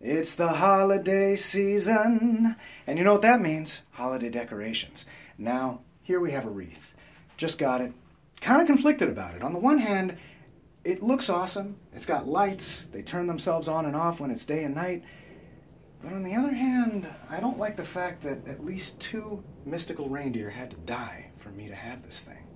It's the holiday season. And you know what that means? Holiday decorations. Now, here we have a wreath. Just got it. Kind of conflicted about it. On the one hand, it looks awesome. It's got lights. They turn themselves on and off when it's day and night. But on the other hand, I don't like the fact that at least two mystical reindeer had to die for me to have this thing.